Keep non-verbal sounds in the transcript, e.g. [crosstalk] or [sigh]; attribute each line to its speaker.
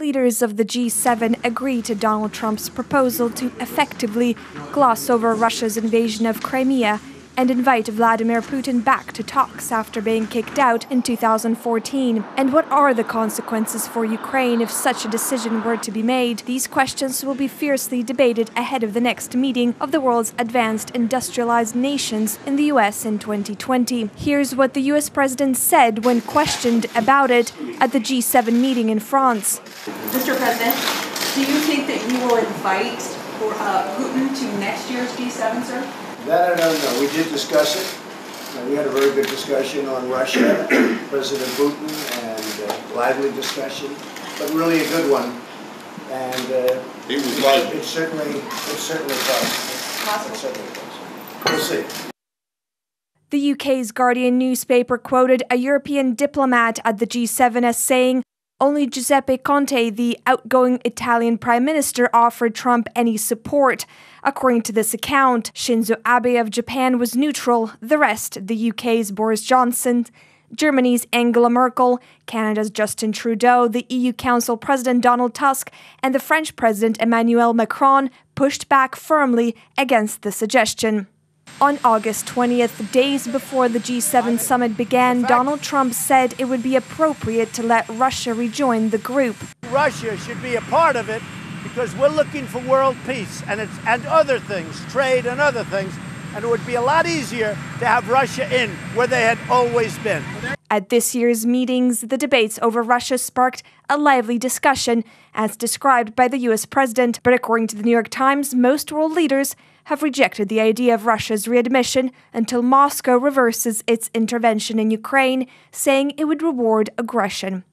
Speaker 1: Leaders of the G7 agree to Donald Trump's proposal to effectively gloss over Russia's invasion of Crimea and invite Vladimir Putin back to talks after being kicked out in 2014. And what are the consequences for Ukraine if such a decision were to be made? These questions will be fiercely debated ahead of the next meeting of the world's advanced industrialized nations in the US in 2020. Here's what the US president said when questioned about it at the G7 meeting in France.
Speaker 2: Mr. President, do you think that you will invite uh, Putin to next year's G7, sir?
Speaker 3: That I don't know. We did discuss it. Uh, we had a very good discussion on Russia, [coughs] President Putin, and uh, lively discussion, but really a good one. And uh, it was but it's certainly it's certainly possible. It's certainly possible. We'll see.
Speaker 1: The UK's Guardian newspaper quoted a European diplomat at the G7 as saying, only Giuseppe Conte, the outgoing Italian prime minister, offered Trump any support. According to this account, Shinzo Abe of Japan was neutral, the rest, the UK's Boris Johnson, Germany's Angela Merkel, Canada's Justin Trudeau, the EU Council President Donald Tusk, and the French President Emmanuel Macron pushed back firmly against the suggestion. On August 20th, days before the G7 summit began, Donald Trump said it would be appropriate to let Russia rejoin the group.
Speaker 4: Russia should be a part of it because we're looking for world peace and it's and other things, trade and other things, and it would be a lot easier to have Russia in where they had always been.
Speaker 1: At this year's meetings, the debates over Russia sparked a lively discussion, as described by the US president. But according to the New York Times, most world leaders have rejected the idea of Russia's readmission until Moscow reverses its intervention in Ukraine, saying it would reward aggression.